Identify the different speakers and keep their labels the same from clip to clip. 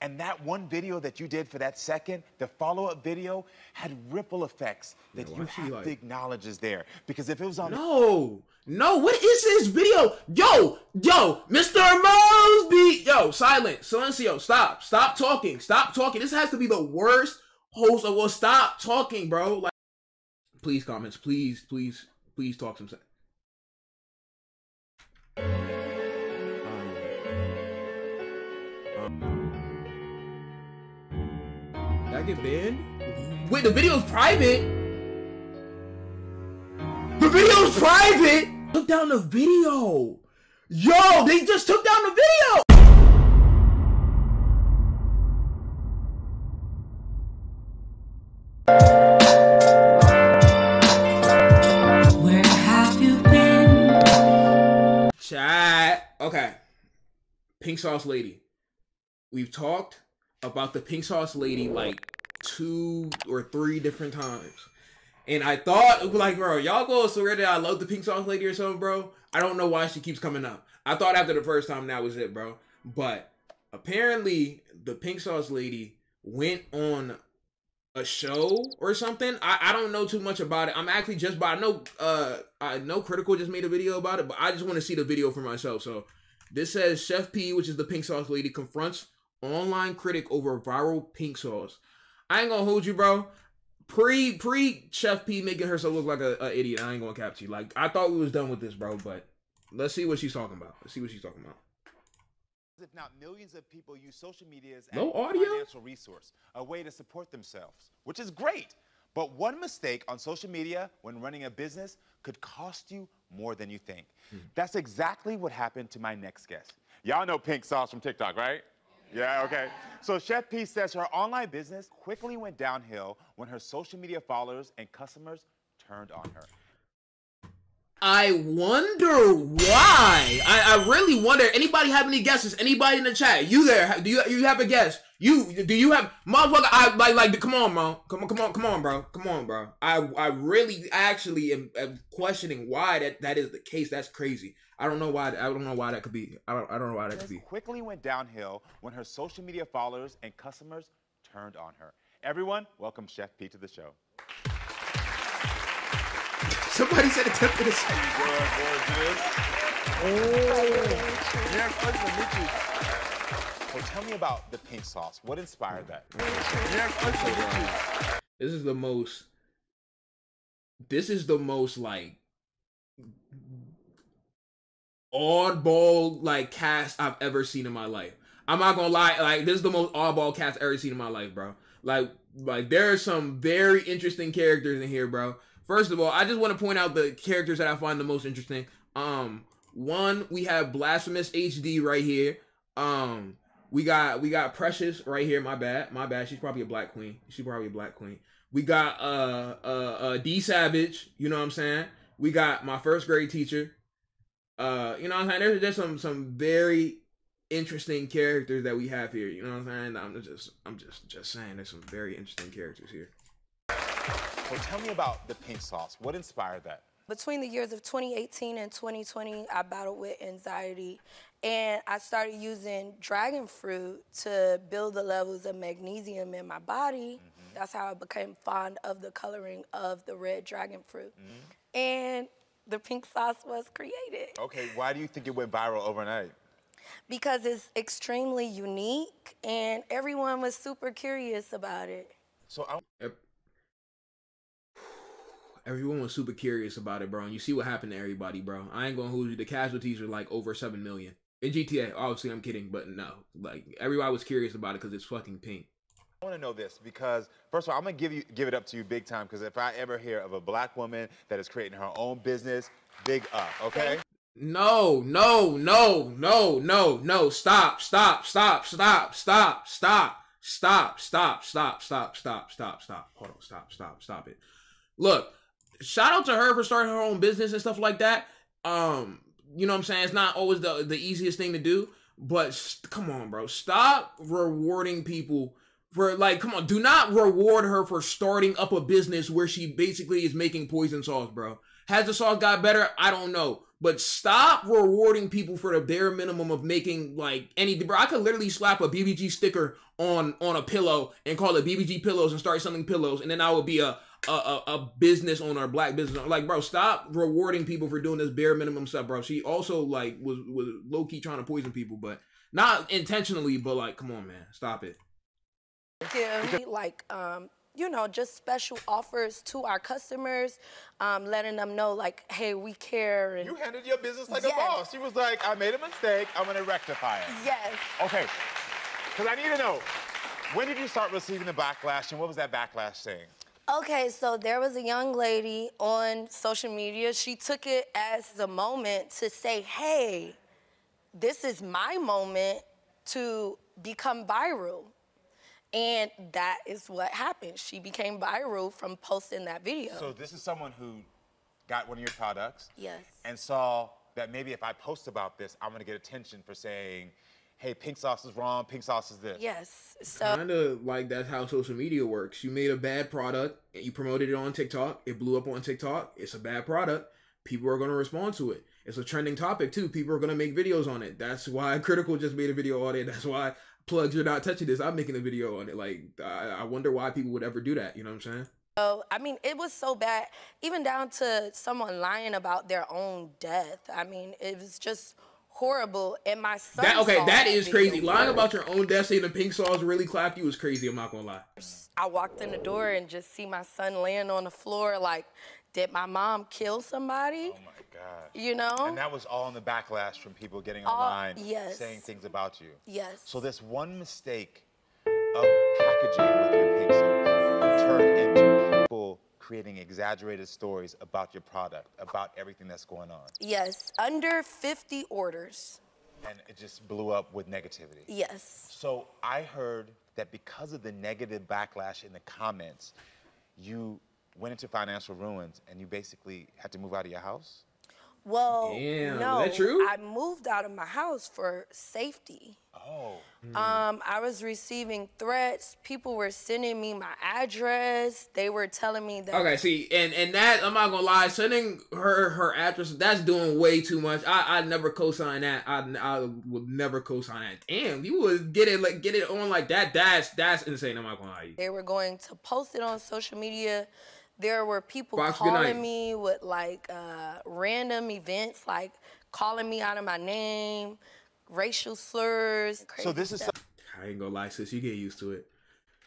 Speaker 1: And that one video that you did for that second, the follow-up video, had ripple effects that
Speaker 2: Yeah,
Speaker 1: you have
Speaker 2: like-
Speaker 1: to acknowledge is there. Because if it was on
Speaker 2: No, no. What is this video? Yo, yo, Mr. Mosby. Yo, silent, silencio. Stop, stop talking, stop talking. This has to be the worst host of. Well, stop talking, bro. Like, please comments, please, please, please talk some sense. Get banned? Wait, the video's private. The video's private. Took down the video. Yo, they just took down the video.
Speaker 3: Where have you been?
Speaker 2: Chat. Okay. Pink sauce lady. We've talked about the pink sauce lady like two or three different times. And I thought, like, bro, y'all go swear that I love the pink sauce lady or something, bro. I don't know why she keeps coming up. I thought after the first time that was it, bro. But apparently, the pink sauce lady went on a show or something. I, I don't know too much about it. I'm actually just by know uh I know Critical just made a video about it, but I just want to see the video for myself. So this says Chef Pii, which is the pink sauce lady, confronts online critic over viral pink sauce. I ain't gonna hold you, bro. Pre pre Chef Pii making herself look like a, a idiot. I ain't gonna cap you. Like I thought we was done with this, bro. But let's see what she's talking about. Let's see what she's talking about.
Speaker 1: if not millions of people use social media as
Speaker 2: No
Speaker 1: a
Speaker 2: audio?
Speaker 1: financial resource, a way to support themselves, which is great. But one mistake on social media when running a business could cost you more than you think. Hmm. That's exactly what happened to my next guest. Y'all know Pink Sauce from TikTok, right? Yeah, okay. So Chef Pii says her online business quickly went downhill when her social media followers and customers turned on her.
Speaker 2: I wonder why. I, I really wonder. Anybody have any guesses? Anybody in the chat? You there? Do you you have a guess? You do you have motherfucker? I like like come on, bro. Come on, come on, come on, bro. Come on, bro. I I really actually am, am questioning why that that is the case. That's crazy. I don't know why. I don't know why that could be. I don't I don't know why that could be.
Speaker 1: quickly went downhill when her social media followers and customers turned on her. Everyone, welcome Chef Pii to the show.
Speaker 2: Somebody said attempt to this.
Speaker 1: Yes, nice to meet you. So tell me about the pink sauce. What inspired that? Yes, nice to meet you.
Speaker 2: This is the most. This is the most like oddball like cast I've ever seen in my life. I'm not gonna lie, like this is the most oddball cast I've ever seen in my life, bro. Like, like there are some very interesting characters in here, bro. First of all, I just want to point out the characters that I find the most interesting. Um, one we have Blasphemous HD right here. Um, we got we got Precious right here. My bad, my bad. She's probably a black queen. She's probably a black queen. We got uh uh uh D Savage. You know what I'm saying? We got my first grade teacher. Uh, you know what I'm saying? There's just some some very interesting characters that we have here. You know what I'm saying? I'm just I'm just just saying there's some very interesting characters here.
Speaker 1: So tell me about the pink sauce. What inspired that?
Speaker 4: Between the years of 2018 and 2020, I battled with anxiety and I started using dragon fruit to build the levels of magnesium in my body. Mm-hmm. That's how I became fond of the coloring of the red dragon fruit. Mm-hmm. And the pink sauce was created
Speaker 1: Okay, why do you think it went viral overnight?
Speaker 4: because it's extremely unique and everyone was super curious about it.
Speaker 1: So I
Speaker 2: Ev- Everyone was super curious about it, bro. And you see what happened to everybody, bro. I ain't gonna hold you. The casualties are like over seven million in GTA. Obviously, I'm kidding, but no, like everybody was curious about it because it's fucking pink.
Speaker 1: I want to know this because first of all, I'm gonna give you give it up to you big time because if I ever hear of a black woman that is creating her own business, big up, okay?
Speaker 2: No, no, no, no, no, no. Stop, stop, stop, stop, stop, stop, stop, stop, stop, stop, stop, stop, stop. Hold on, stop, stop, stop it. Look, shout out to her for starting her own business and stuff like that. Um, you know what I'm saying? It's not always the the easiest thing to do, but st- come on, bro. Stop rewarding people for like come on, do not reward her for starting up a business where she basically is making poison sauce, bro. Has the sauce got better? I don't know. But stop rewarding people for the bare minimum of making like any. Bro, I could literally slap a BBG sticker on on a pillow and call it BBG pillows and start selling pillows, and then I would be a a, a, a business owner, a black business owner. Like, bro, stop rewarding people for doing this bare minimum stuff, bro. She also like was was low key trying to poison people, but not intentionally. But like, come on, man, stop it.
Speaker 4: give like um you know just special offers to our customers um letting them know like hey we care and
Speaker 1: You handled your business like
Speaker 4: Yes.
Speaker 1: a boss. She was like, I made a mistake. I'm going to rectify it.
Speaker 4: yes
Speaker 1: Okay. Because I need to know, when did you start receiving the backlash and what was that backlash saying?
Speaker 4: Okay so there was a young lady on social media. She took it as the moment to say hey this is my moment to become viral. And that is what happened. She became viral from posting that video.
Speaker 1: So this is someone who got one of your products
Speaker 4: yes.
Speaker 1: and saw that maybe if I post about this, I'm going to get attention for saying, hey, pink sauce is wrong, pink sauce is this.
Speaker 4: yes so
Speaker 2: Kind of like that's how social media works. You made a bad product and you promoted it on TikTok. It blew up on TikTok. It's a bad product. People are going to respond to it. It's a trending topic too. People are going to make videos on it. That's why Critical just made a video on it. That's why Plugs You're Not Touching This. I'm making a video on it. Like, I, I wonder why people would ever do that. You know what I'm saying?
Speaker 4: So, I mean, it was so bad, even down to someone lying about their own death. I mean, it was just horrible. And my son.
Speaker 2: That okay,
Speaker 4: saw
Speaker 2: that is crazy. Lying
Speaker 4: first.
Speaker 2: about your own death, saying the pink sauce really clapped you is crazy. I'm not gonna lie.
Speaker 4: I walked in the door and just see my son laying on the floor, like, did my mom kill somebody?
Speaker 1: Oh my God.
Speaker 4: You know?
Speaker 1: And that was all in the backlash from people getting
Speaker 4: All-
Speaker 1: online
Speaker 4: yes.
Speaker 1: saying things about you.
Speaker 4: yes.
Speaker 1: So this one mistake of packaging with your creating exaggerated stories about your product, about everything that's going on.
Speaker 4: yes. Under 50 orders.
Speaker 1: And it just blew up with negativity.
Speaker 4: Yes.
Speaker 1: So I heard that because of the negative backlash in the comments, you went into financial ruins and you basically had to move out of your house?
Speaker 4: Well,
Speaker 2: Damn, is
Speaker 4: no.
Speaker 2: that true?
Speaker 4: I moved out of my house for safety.
Speaker 1: Oh.
Speaker 4: Um, I was receiving threats. People were sending me my address. They were telling me that.
Speaker 2: Okay, see, and and that I'm not gonna lie, sending her her address that's doing way too much. I I never co-sign that. I I would never co-sign that. Damn, you would get it like get it on like that. That's that's insane. I'm not gonna lie.
Speaker 4: They were going to post it on social media. There were people
Speaker 2: Fox,
Speaker 4: calling me with like uh, random events, like calling me out of my name, racial slurs.
Speaker 1: So
Speaker 4: crazy
Speaker 1: this is
Speaker 4: stuff.
Speaker 2: I ain't gonna lie, sis. You get used to it.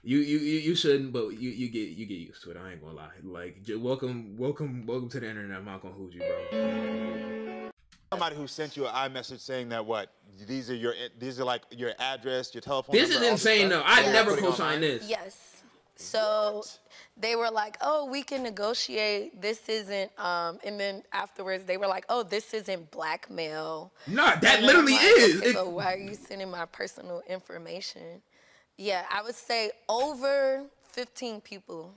Speaker 2: You you you, you shouldn't, but you you get you get used to it. I ain't gonna lie. Like j- welcome welcome welcome to the internet. I'm not gonna hold you, bro.
Speaker 1: somebody who sent you an iMessage saying that what? These are your these are like your address, your telephone
Speaker 2: This
Speaker 1: number,
Speaker 2: is insane though. I
Speaker 1: Yeah.
Speaker 2: never
Speaker 1: Putting
Speaker 2: co-sign this.
Speaker 4: Yes. So they were like, "Oh, we can negotiate. This isn't." Um, and then afterwards, they were like, "Oh, this isn't blackmail."
Speaker 2: Nah, that
Speaker 4: And
Speaker 2: literally
Speaker 4: like,
Speaker 2: is.
Speaker 4: "Okay,
Speaker 2: It-
Speaker 4: so why are you sending my personal information? Yeah, I would say over 15 people.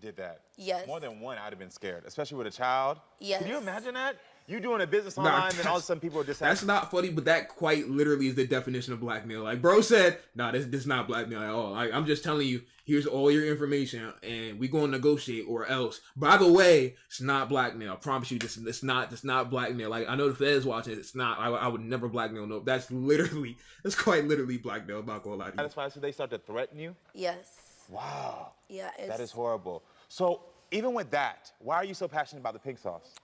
Speaker 1: Did that.
Speaker 4: Yes.
Speaker 1: More than one, I'd have been scared, especially with a child. Yes. Can you imagine that? You doing a business
Speaker 2: Nah,
Speaker 1: online, then all of a sudden people are just
Speaker 2: That's not funny, but that quite literally is the definition of blackmail. Like bro said, nah, this this not blackmail at all. Like I'm just telling you, here's all your information, and we gonna negotiate or else. By the way, it's not blackmail. I promise you, this it's not it's not blackmail. Like I know the feds watching, it's not. I, I would never blackmail. No, that's literally that's quite literally blackmail. I'm not gonna lie to you.
Speaker 1: satisfied, so they start to threaten you.
Speaker 4: Yes.
Speaker 1: Wow,
Speaker 4: Yeah, it's
Speaker 1: that is horrible. So even with that, why are you so passionate about the pink sauce?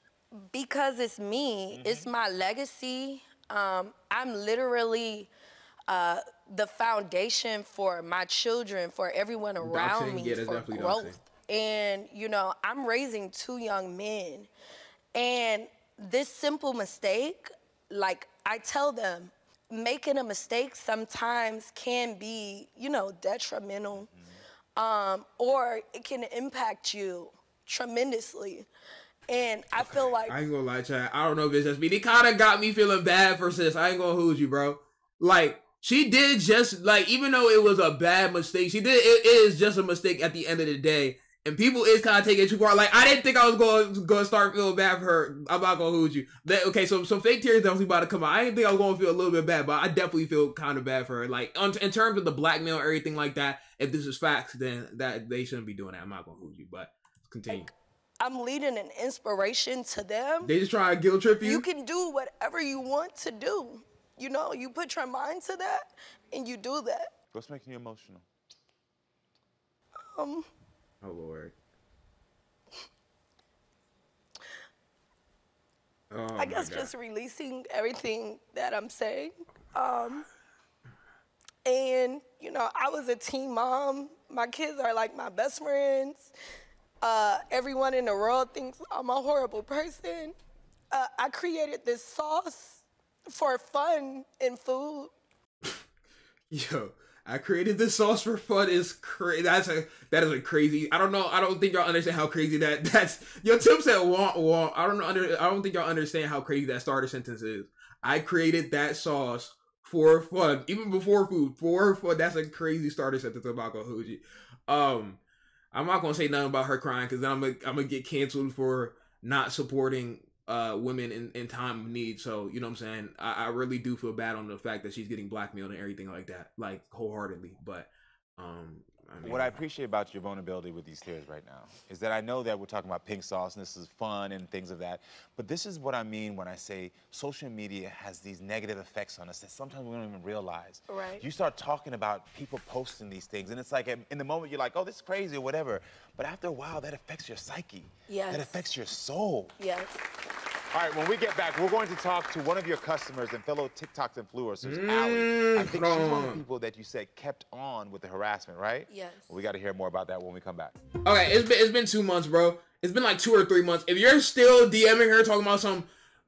Speaker 4: Because it's me. It's my legacy. Um, I'm literally uh, the foundation for my children, for everyone around me,
Speaker 2: yeah,
Speaker 4: for growth. And you know, I'm raising two young men, and this simple mistake, like I tell them, making a mistake sometimes can be, you know, detrimental, um, or it can impact you tremendously. And I feel like
Speaker 2: I ain't gonna lie, Chad. I don't know if it's just me. They kind of got me feeling bad for sis. I ain't gonna hold you, bro. Like she did just like even though it was a bad mistake, she did it is just a mistake at the end of the day. And people is kind of taking it too far. Like I didn't think I was going going to start feeling bad for her. I'm not gonna hold you. That, okay, so some fake tears definitely about to come out. I didn't think I was gonna feel a little bit bad, but I definitely feel kind of bad for her. Like on, in terms of the blackmail or everything like that. If this is facts, then that they shouldn't be doing that. I'm not gonna hold you, but continue.
Speaker 4: I'm leading an inspiration to them.
Speaker 2: They just try to guilt trip you.
Speaker 4: you can do whatever you want to do. You know, you put your mind to that and you do that.
Speaker 1: What's making you emotional?
Speaker 4: Um,
Speaker 2: oh Lord. Oh,
Speaker 4: I guess
Speaker 2: God.
Speaker 4: just releasing everything that I'm saying. Um, and you know, I was a teen mom. My kids are like my best friends. Uh, everyone in the world thinks I'm a horrible person. Uh, I created this sauce for fun and food.
Speaker 2: Yo, I created this sauce for fun. Is crazy. That's a that is a crazy. I don't know. I don't think y'all understand how crazy that. That's yo. Tim said want want. I don't know. Under. I don't think y'all understand how crazy that starter sentence is. I created that sauce for fun, even before food. For fun. That's a crazy starter sentence about Hooji. Um, I'm not gonna say nothing about her crying because then I'm gonna I'm gonna get canceled for not supporting uh women in, in time of need. So you know what I'm saying. I, I really do feel bad on the fact that she's getting blackmailed and everything like that, like wholeheartedly. But um, I mean,
Speaker 1: What I appreciate about your vulnerability with these tears right now is that I know that we're talking about pink sauce and this is fun and things of that, but this is what I mean when I say social media has these negative effects on us that sometimes we don't even realize.
Speaker 4: Right.
Speaker 1: You start talking about people posting these things, and it's like in the moment you're like, oh, this is crazy or whatever, but after a while that affects your psyche.
Speaker 4: Yes.
Speaker 1: That affects your soul.
Speaker 4: Yes.
Speaker 1: All right, when we get back, we're going to talk to one of your customers and fellow TikTok influencers,
Speaker 2: Mm,
Speaker 1: Allie. I think she's one of the people that you said kept on with the harassment, right?
Speaker 4: Yes.
Speaker 1: Well, we got to hear more about that when we come back.
Speaker 2: Okay, it's been it's been two months, bro. It's been like two or three months. If you're still DMing her talking about some,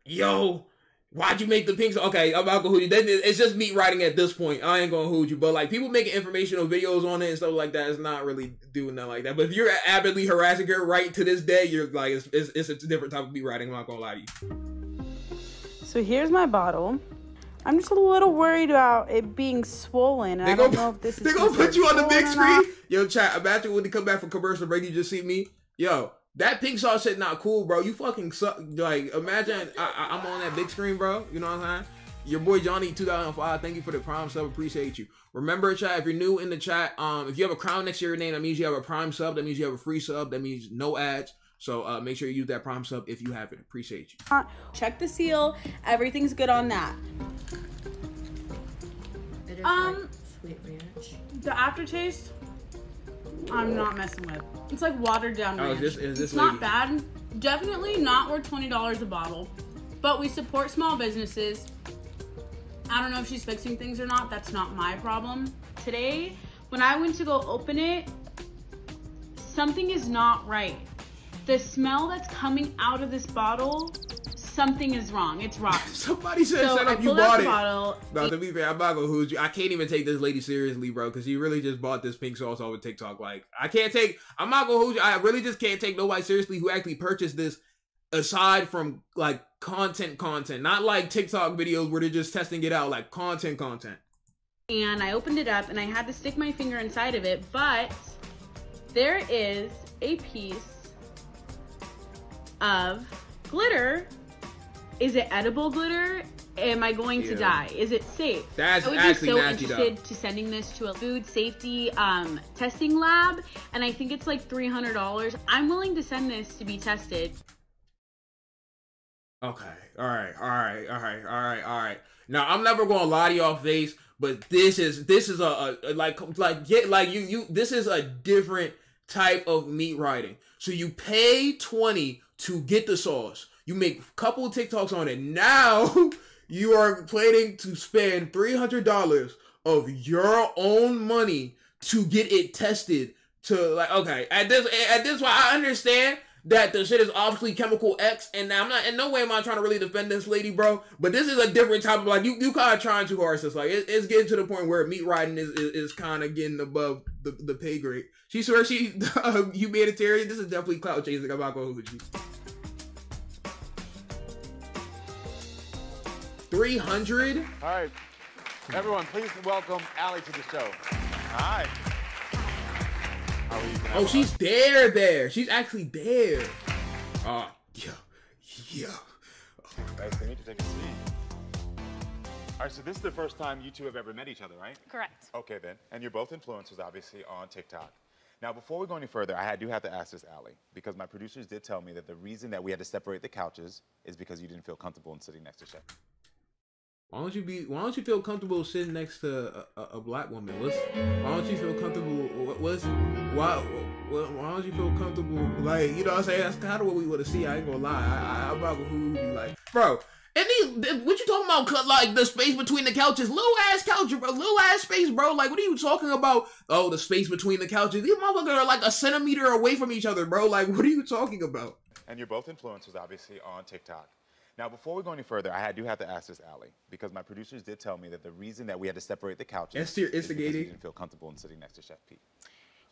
Speaker 2: yo, why'd you make the pink? Okay, I'm not gonna hold you. Then it's just me writing at this point. I ain't gonna hold you, but like people making informational videos on it and stuff like that is not really doing nothing like that. But if you're avidly harassing her right to this day, you're like it's it's, it's a different type of me writing. I'm not gonna lie to you.
Speaker 5: So here's my bottle. I'm just a little worried about it being swollen.
Speaker 2: They
Speaker 5: I don't
Speaker 2: gonna,
Speaker 5: know if this is
Speaker 2: they gonna put you on the big screen. Yo, chat. Imagine when they come back from commercial break, you just see me. Yo, that pink sauce shit not cool, bro. You fucking suck. Like, imagine I, I, I'm on that big screen, bro. You know what I'm saying? Your boy Johnny 2005. Thank you for the prime sub. Appreciate you. Remember, chat. If you're new in the chat, um, if you have a crown next to your name, that means you have a prime sub. That means you have a free sub. That means no ads. So uh, make sure you use that prime sub if you have it. Appreciate you.
Speaker 5: Check the seal. Everything's good on that.
Speaker 6: It is
Speaker 5: Um,
Speaker 6: like sweet ranch.
Speaker 5: The aftertaste, I'm not messing with. It's like watered down
Speaker 2: Oh, is this- is this
Speaker 5: it's not bad. Definitely not worth twenty dollars a bottle, but we support small businesses. I don't know if she's fixing things or not. That's not my problem. Today, when I went to go open it, something is not right. The smell that's coming out of this bottle, something is wrong. It's rotten.
Speaker 2: Somebody said,
Speaker 5: So
Speaker 2: "Shut up, you bought
Speaker 5: the
Speaker 2: it."
Speaker 5: bottle.
Speaker 2: No, to be fair, I'm not gonna hold you. I can't even take this lady seriously, bro, because she really just bought this pink sauce off of TikTok. Like, I can't take. I'm not gonna hold you. I really just can't take nobody seriously who actually purchased this. Aside from like content, content, not like TikTok videos where they're just testing it out, like content, content.
Speaker 5: and I opened it up and I had to stick my finger inside of it, but there is a piece of glitter. Is it edible glitter? Am I going to die? Is it safe?
Speaker 2: That's
Speaker 5: I would
Speaker 2: actually
Speaker 5: be so interested to sending this to a food safety um, testing lab, and I think it's like three hundred dollars. I'm willing to send this to be tested.
Speaker 2: Okay. All right. All right. All right. All right. All right. Now I'm never gonna lie to y'all face, but this is this is a, a, a- like like get like you you this is a different type of meat writing. So you pay twenty to get the sauce. You make a couple TikToks on it. Now you are planning to spend three hundred dollars of your own money to get it tested. To like okay at this at this point I understand that the shit is obviously chemical X, and I'm not in no way am I trying to really defend this lady, bro. But this is a different type of like you you kind of trying too hard. It's like it, it's getting to the point where meat riding is is, is kind of getting above the, the pay grade. She swears she uh, humanitarian. This is definitely cloud chasing. I'm not gonna you. Three hundred.
Speaker 1: All right, everyone, please welcome Allie to the show. Hi. How are you?
Speaker 2: Oh, she's there. There. She's actually there. Oh, yeah, yeah.
Speaker 1: hug? Nice to meet you. Take a seat. All right, so this is the first time you two have ever met each other, right?
Speaker 7: Correct.
Speaker 1: Okay, then. And you're both influencers, obviously, on TikTok. Now, before we go any further, I do have to ask this, Allie, because my producers did tell me that the reason that we had to separate the couches is because you didn't feel comfortable in sitting next to Chef.
Speaker 2: Why don't you be? Why don't you feel comfortable sitting next to a, a, a black woman? What's? Why don't you feel comfortable? what- What's? Why? Why don't you feel comfortable? Like you know, what I'm saying that's kind of what we want to see. I ain't gonna lie. I, I, I'm about who be like, bro. And what you talking about? Cut like the space between the couches, little ass couch, bro, little ass space, bro. Like, what are you talking about? Oh, the space between the couches. These motherfuckers are like a centimeter away from each other, bro. Like, what are you talking about?
Speaker 1: And you're both influencers, obviously, on TikTok. Now, before we go any further, I do have to ask this, Allie, because my producers did tell me that the reason that we had to separate the couches
Speaker 2: Yes, you're
Speaker 1: is because you didn't feel comfortable in sitting next to Chef Pete.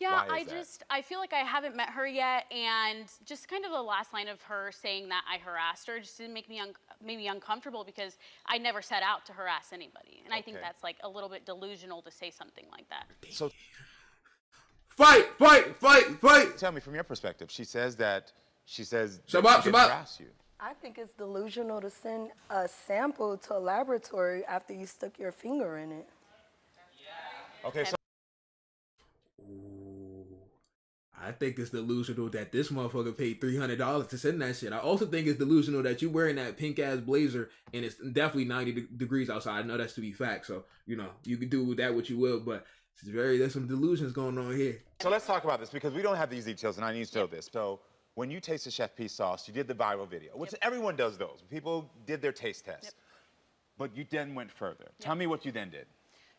Speaker 5: Yeah,
Speaker 1: Why
Speaker 5: I
Speaker 1: that?
Speaker 5: just I feel like I haven't met her yet, and just kind of the last line of her saying that I harassed her just didn't make me un- made me uncomfortable because I never set out to harass anybody, and I think that's like a little bit delusional to say something like that.
Speaker 1: So
Speaker 2: Fight, fight, fight, fight.
Speaker 1: tell me, from your perspective, she says that she says
Speaker 2: Shabab,
Speaker 1: that she didn't harass you.
Speaker 4: I think it's delusional to send a sample to a laboratory after you stuck your finger in it. Yeah.
Speaker 1: Okay, so
Speaker 2: I think it's delusional that this motherfucker paid three hundred dollars to send that shit. I also think it's delusional that you're wearing that pink ass blazer and it's definitely ninety de- degrees outside. I know that's to be fact, so you know you can do with that what you will, but it's very there's some delusions going on here.
Speaker 1: So let's talk about this because we don't have these details, and I need to know this. So when you tasted Chef Pii's sauce, you did the viral video, which everyone does those. People did their taste test, but you then went further. Tell me what you then did.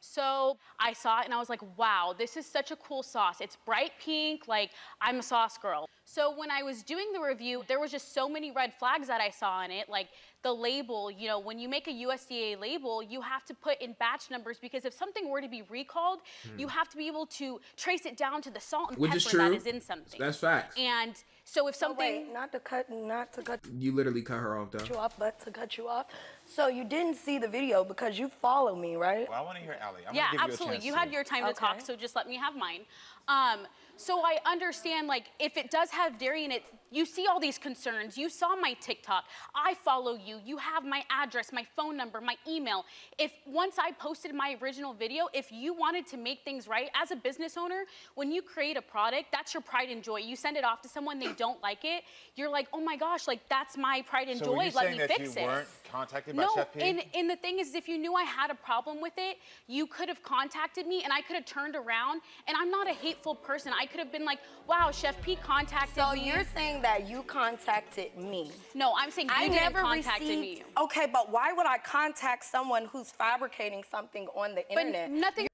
Speaker 5: So I saw it and I was like, wow, this is such a cool sauce. It's bright pink, like I'm a sauce girl. So when I was doing the review, there was just so many red flags that I saw in it, like the label, you know, when you make a USDA label, you have to put in batch numbers because if something were to be recalled, you hmm. have to be able to trace it down to the salt and
Speaker 2: Which
Speaker 5: pepper
Speaker 2: is
Speaker 5: that is in something.
Speaker 2: That's facts.
Speaker 5: And so if
Speaker 4: So
Speaker 5: something
Speaker 4: wait, not to cut, not to cut
Speaker 2: You literally cut her off though.
Speaker 4: you off, but to cut you off. So you didn't see the video because you follow me, right?
Speaker 1: Well, I want to hear Allie. I'm
Speaker 5: yeah,
Speaker 1: give
Speaker 5: absolutely.
Speaker 1: You, a
Speaker 5: You,
Speaker 1: chance
Speaker 5: had your time to talk, so just let me have mine. Um, so I understand, like, if it does have dairy in it, you see all these concerns. You saw my TikTok. I follow you. You have my address, my phone number, my email. If once I posted my original video, if you wanted to make things right as a business owner, when you create a product, that's your pride and joy. You send it off to someone, they don't like it. You're like, oh my gosh, like that's my pride and
Speaker 1: So
Speaker 5: joy.
Speaker 1: were you
Speaker 5: Let
Speaker 1: saying
Speaker 5: me
Speaker 1: that
Speaker 5: fix
Speaker 1: you
Speaker 5: it.
Speaker 1: weren't contacted by
Speaker 5: No,
Speaker 1: Chef Pii?
Speaker 5: and, and the thing is, if you knew I had a problem with it, you could have contacted me and I could have turned around. And I'm not a hateful person. I could have been like, wow, Chef Pii contacted
Speaker 4: So
Speaker 5: me.
Speaker 4: So you're saying that you contacted me.
Speaker 5: no, I'm saying you
Speaker 4: I
Speaker 5: didn't
Speaker 4: never
Speaker 5: contacted
Speaker 4: received.
Speaker 5: me.
Speaker 4: Okay, but why would I contact someone who's fabricating something on the
Speaker 5: But
Speaker 4: internet?
Speaker 5: nothing.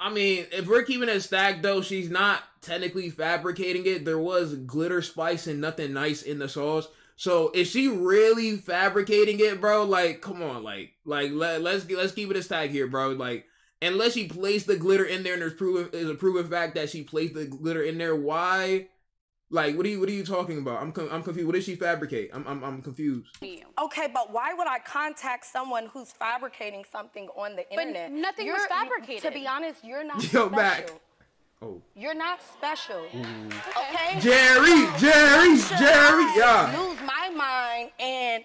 Speaker 2: I mean, if we're keeping it stacked though, she's not technically fabricating it. There was glitter spice and nothing nice in the sauce. So is she really fabricating it, bro? Like, come on, like, like let, let's let's keep it a stack here, bro. Like, unless she placed the glitter in there and there's proven is a proven fact that she placed the glitter in there, why? Like, what are you what are you talking about? I'm con- I'm confused. What did she fabricate? I'm I'm, I'm confused.
Speaker 4: Okay, but why would I contact someone who's fabricating something on the internet?
Speaker 5: nothing was
Speaker 4: You're-
Speaker 5: fabricated.
Speaker 4: To be honest, you're not
Speaker 2: Yo,
Speaker 4: special.
Speaker 2: back. Oh,
Speaker 4: You're not special. Okay?
Speaker 2: Jerry, Jerry,
Speaker 4: Should
Speaker 2: Jerry,
Speaker 4: I
Speaker 2: yeah.
Speaker 4: Lose my mind and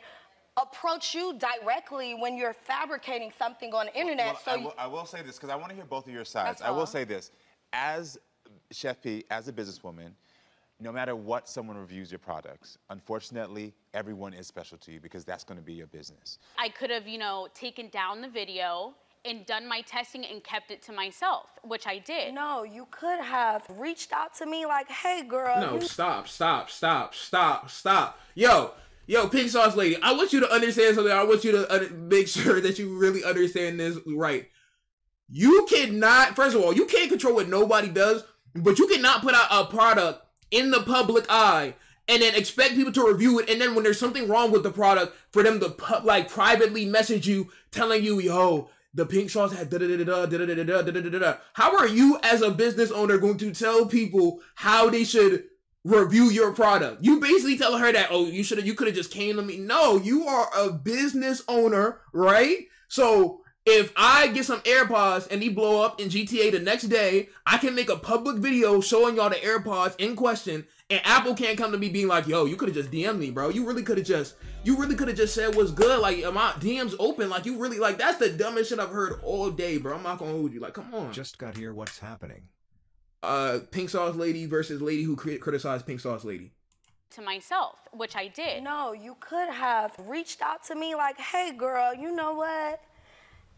Speaker 4: approach you directly when you're fabricating something on the internet.
Speaker 1: Well,
Speaker 4: so
Speaker 1: I, will, I will say this because I want to hear both of your sides.
Speaker 4: That's
Speaker 1: I will say this: as Chef Pii, as a businesswoman, no matter what someone reviews your products, unfortunately, everyone is special to you because that's going to be your business.
Speaker 5: I could have, you know, taken down the video and done my testing and kept it to myself, which I did.
Speaker 4: no, you could have reached out to me like, hey girl,
Speaker 2: No, stop, stop, stop, stop, stop. Yo, yo, pink sauce lady, I want you to understand something. I want you to uh, make sure that you really understand this right. You cannot, first of all, you can't control what nobody does, but you cannot put out a product in the public eye and then expect people to review it. And then when there's something wrong with the product, for them to pu- like privately message you, telling you, yo, the pink sauce had da da da da da da da da da da da. How are you as a business owner going to tell people how they should review your product? You basically tell her that, oh, you should have, you could have just came to me. No, you are a business owner, right? So if I get some AirPods and they blow up in GTA the next day, I can make a public video showing y'all the AirPods in question, and Apple can't come to me being like, "Yo, you could have just DM'd me, bro. You really could have just, you really could have just said what's good. Like, my DMs open. Like, you really like that's the dumbest shit I've heard all day, bro. I'm not gonna hold you. Like, come on.
Speaker 7: Just got here. What's happening?
Speaker 2: uh, Pink Sauce Lady versus Lady who crit- criticized Pink Sauce Lady.
Speaker 7: to myself, which I did.
Speaker 4: No, you could have reached out to me like, hey, girl, you know what?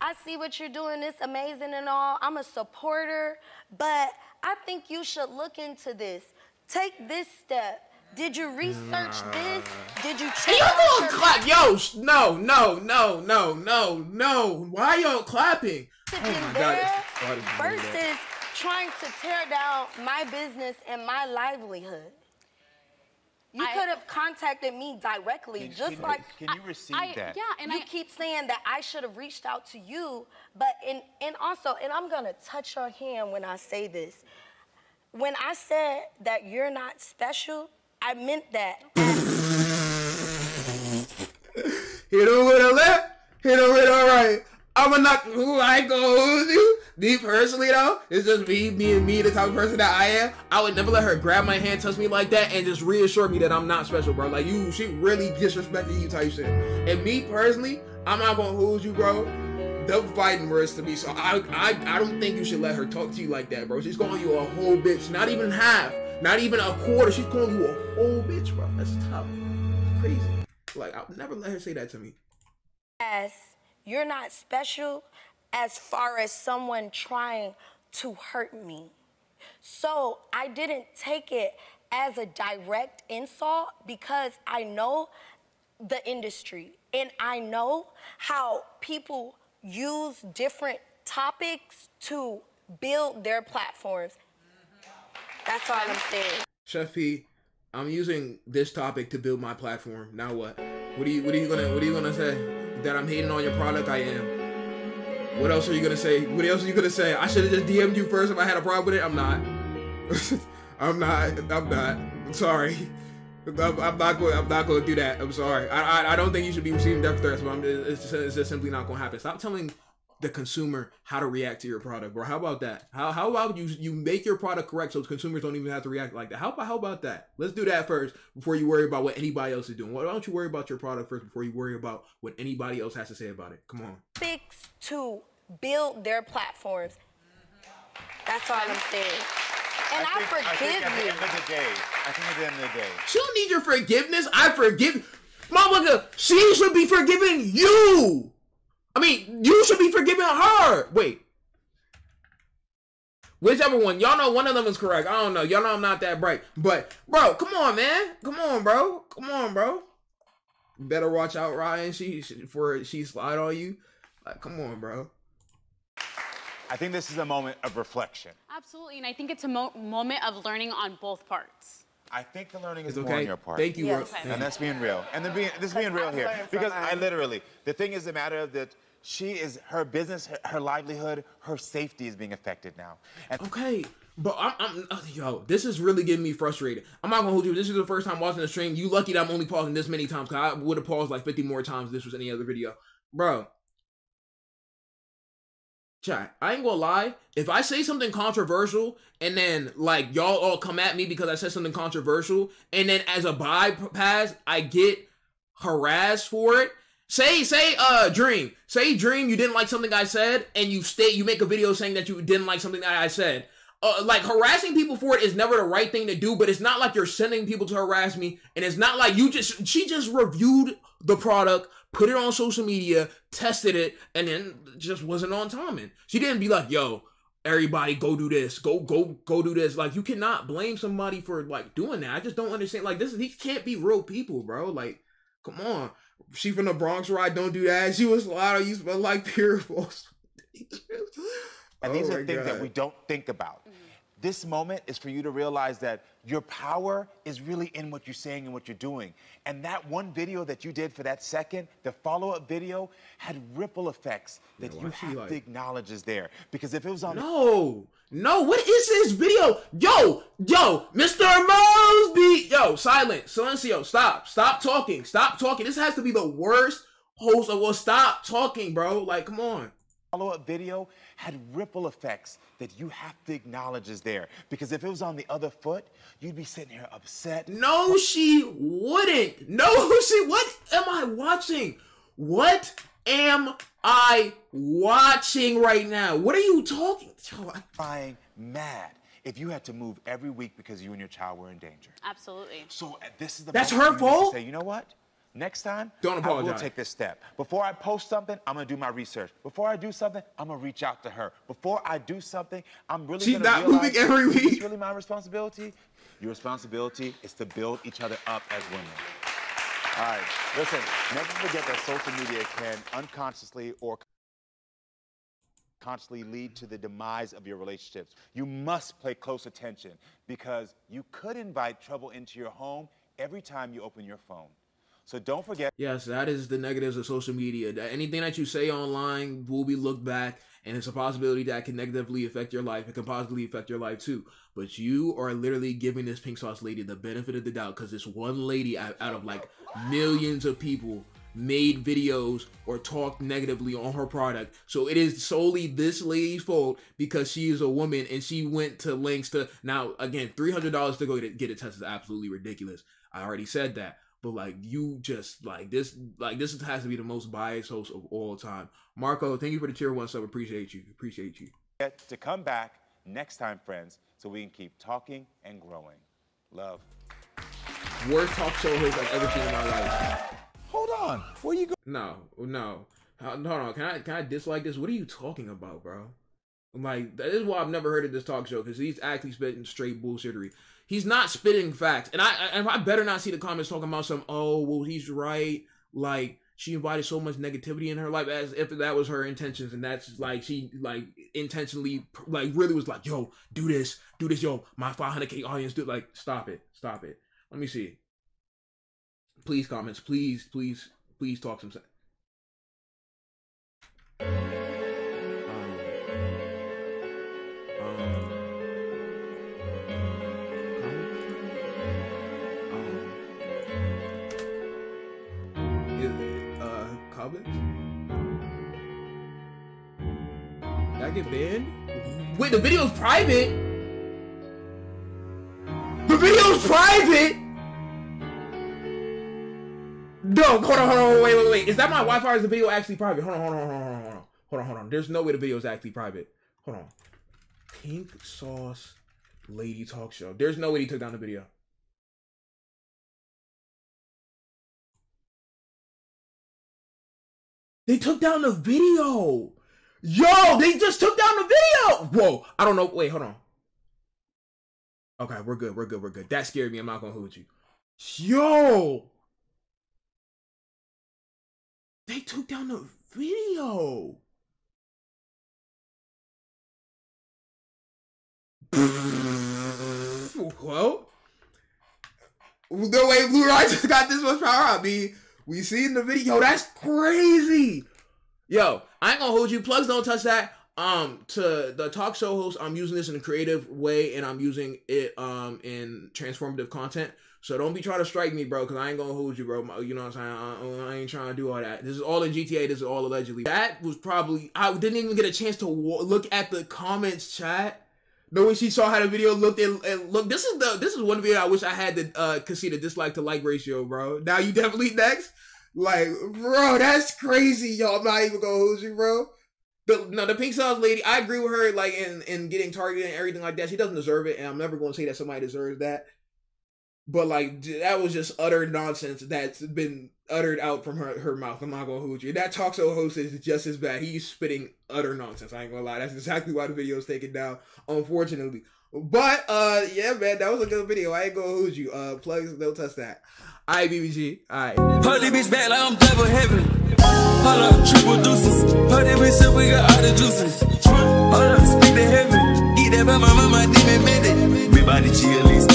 Speaker 4: I see what you're doing. It's amazing and all. I'm a supporter, but I think you should look into this. Take this step. Did you research this? Did you check
Speaker 2: Y'all gonna
Speaker 4: your
Speaker 2: clap? Yo, sh- no, no, no, no, no, no. Why y'all clapping? Oh God,
Speaker 4: there
Speaker 2: it's- why did you do that?
Speaker 4: versus trying to tear down my business and my livelihood? You could have contacted me directly,
Speaker 1: Can-
Speaker 4: just
Speaker 1: can,
Speaker 4: like
Speaker 1: can you receive
Speaker 7: I,
Speaker 1: that?
Speaker 7: yeah, and
Speaker 4: you
Speaker 7: I,
Speaker 4: keep saying that I should have reached out to you, but and and also, and I'm gonna touch your hand when I say this. When I said that you're not special, I meant that.
Speaker 2: Hit him with a left, hit him with a right. I'ma who I goes you. Me personally though, it's just me being me, the type of person that I am. I would never let her grab my hand, touch me like that, and just reassure me that I'm not special, bro. Like you, she really disrespected you type shit. And me personally, I'm not gonna hold you, bro. The fighting words to me, so I, I, I don't think you should let her talk to you like that, bro. She's calling you a whole bitch, not even half, not even a quarter. She's calling you a whole bitch, bro. That's tough. Crazy. Like I would never let her say that to me.
Speaker 4: as you're not special as far as someone trying to hurt me. So I didn't take it as a direct insult because I know the industry and I know how people use different topics to build their platforms. That's all I'm saying.
Speaker 2: Chef Pii, I'm using this topic to build my platform. Now what? What are you what are you gonna what are you gonna say? That I'm hating on your product? I am. What else are you gonna say? What else are you gonna say? I should have just DM'd you first if I had a problem with it. I'm not. I'm not. I'm not. I'm sorry. I'm, I'm not going. I'm not going to do that. I'm sorry. I, I I don't think you should be receiving death threats. But I'm, it's, just, it's just simply not going to happen. Stop telling the consumer how to react to your product, bro. How about that? How how about you you make your product correct so consumers don't even have to react like that? How about how about that? Let's do that first before you worry about what anybody else is doing. Why don't you worry about your product first before you worry about what anybody else has to say about it? Come on.
Speaker 4: Fix to build their platforms. That's all I'm saying. And I,
Speaker 1: think, I think
Speaker 4: forgive
Speaker 1: at the end of the day, I think at the end of the day,
Speaker 2: She don't need your forgiveness. I forgive. Motherfucker, she should be forgiving you. I mean, you should be forgiving her. Wait. Whichever one. Y'all know one of them is correct. I don't know. Y'all know I'm not that bright. But, bro, come on, man. Come on, bro. Come on, bro. Better watch out, Ryan. She, she for she slide on you. Like, come on, bro.
Speaker 1: I think this is a moment of reflection.
Speaker 7: absolutely, and I think it's a mo- moment of learning on both parts.
Speaker 1: I think the learning is
Speaker 2: It's
Speaker 1: more on your part.
Speaker 2: Thank you,
Speaker 4: Yes.
Speaker 2: bro.
Speaker 7: Okay.
Speaker 1: And that's being real. And then being this being real
Speaker 4: I've
Speaker 1: here. Because I literally, the thing is the matter of that she is her business, her, her livelihood, her safety is being affected now. And
Speaker 2: Okay, but I'm, I'm uh, yo, this is really getting me frustrated. I'm not gonna hold you. This is the first time watching the stream. You lucky that I'm only pausing this many times. Cause I would have paused like 50 more times. If this was any other video, bro. Chat. I ain't gonna lie. If I say something controversial and then like y'all all come at me because I said something controversial, and then as a bypass I get harassed for it. Say, say, uh, Dream. Say, Dream, you didn't like something I said, and you state, you make a video saying that you didn't like something that I said. Uh, like harassing people for it is never the right thing to do, but it's not like you're sending people to harass me, and it's not like you just. She just reviewed the product, put it on social media, tested it, and then just wasn't on timing. She didn't be like, "Yo, everybody, go do this, go, go, go do this." Like you cannot blame somebody for like doing that. I just don't understand. Like this, is, these can't be real people, bro. Like, come on. She from the Bronx, right? Don't do that. She was loud. You smell like puribles.
Speaker 1: And these
Speaker 2: Oh
Speaker 1: are
Speaker 2: my
Speaker 1: things that we don't think about. Mm-hmm. This moment is for you to realize that your power is really in what you're saying and what you're doing. And that one video that you did for that second, the follow-up video, had ripple effects that
Speaker 2: why
Speaker 1: you have
Speaker 2: like-
Speaker 1: to acknowledge is there. Because if it was on
Speaker 2: No, no. What is this video? Yo, yo, Mr. Mosby. Yo, silent, silencio. Stop, stop talking, stop talking. This has to be the worst host of. Well, stop talking, bro. Like, come on.
Speaker 1: follow-up video had ripple effects that you have to acknowledge is there. Because if it was on the other foot, you'd be sitting here upset.
Speaker 2: No, she wouldn't. No, she. What am I watching? What am I watching right now? What are you talking? Yo, I-
Speaker 1: crying mad. if you had to move every week because you and your child were in danger.
Speaker 7: Absolutely.
Speaker 1: So uh, this is the
Speaker 2: That's her
Speaker 1: for you to
Speaker 2: fault?
Speaker 1: Say, you know what? Next time,
Speaker 2: Don't apologize.
Speaker 1: I will take this step. Before I post something, I'm gonna do my research. Before I do something, I'm gonna reach out to her. Before I do something, I'm really
Speaker 2: She's not moving every week.
Speaker 1: It's really my responsibility? Your responsibility is to build each other up as women. All right, listen, never forget that social media can unconsciously or consciously lead to the demise of your relationships. You must pay close attention because you could invite trouble into your home every time you open your phone. So don't forget.
Speaker 2: Yes, that is the negatives of social media. That anything that you say online will be looked back, and it's a possibility that can negatively affect your life. It can positively affect your life too. But you are literally giving this pink sauce lady the benefit of the doubt because this one lady out, of like millions of people made videos or talked negatively on her product. So it is solely this lady's fault because she is a woman and she went to lengths to now again three hundred dollars to go get it, get it tested is absolutely ridiculous. I already said that. But like you just like this like this has to be the most biased host of all time. Marco, thank you for the tier one sub. Appreciate you. Appreciate you.
Speaker 1: to come back next time, friends, so we can keep talking and growing. Love.
Speaker 2: Worst talk show host I've ever seen in my life.
Speaker 1: Hold on. Where you go?
Speaker 2: No, no. Hold hold on. Can I can I dislike this? What are you talking about, bro? Like that is why I've never heard of this talk show because he's actually spitting straight bullshittery. He's not spitting facts, and I and I better not see the comments talking about some. Oh, well, he's right. Like she invited so much negativity in her life as if that was her intentions, and that's like she like intentionally like really was like, yo, do this, do this, yo, my 500k audience, do like stop it, stop it. Let me see. Please comments, please, please, please talk some sense. Get banned? Wait, the video's private? The video's private? No, hold on, hold on, wait, wait, wait. Is that my Wi-Fi is the video actually private? Hold on, hold on, hold on, hold on, hold on. Hold on, hold on. There's no way the video is actually private. Hold on. Pink Sauce Lady Talk Show. There's no way he took down the video. They took down the video. Yo, they just took down the video. Whoa, I don't know. Wait, hold on. Okay, we're good. We're good. We're good. That scared me. I'm not gonna hold you. Yo, they took down the video. well, the way Blue Ryai got this much power on me, we seen the video. That's crazy. Yo, I ain't gonna hold you. Plugs don't touch that. Um, to the talk show host, I'm using this in a creative way, and I'm using it um in transformative content. So don't be trying to strike me, bro, because I ain't gonna hold you, bro. You know what I'm saying? I, I ain't trying to do all that. This is all in GTA. This is all allegedly. That was probably I didn't even get a chance to look at the comments chat. Knowing she saw how the video looked and, and look, this is the this is one video I wish I had to uh could see the dislike to like ratio, bro. Now you definitely next. Like, bro, that's crazy, y'all. I'm not even gonna hold you, bro. The, no, the pink sauce lady, I agree with her, like in in getting targeted and everything like that. She doesn't deserve it, and I'm never gonna say that somebody deserves that. But like that was just utter nonsense that's been uttered out from her, her mouth. I'm not gonna hold you. That talk show host is just as bad. He's spitting utter nonsense. I ain't gonna lie. That's exactly why the video is taken down, unfortunately. But uh yeah, man, that was a good video. I ain't gonna hold you. Uh plugs, don't touch that. Alright, BBG. Alright.
Speaker 8: Bitch back like I'm double heaven. Hold up, triple deuces. Put this bitch up, we got all the juices. Hold up, speak to heaven. Eat that by my mama, demon. Big body at least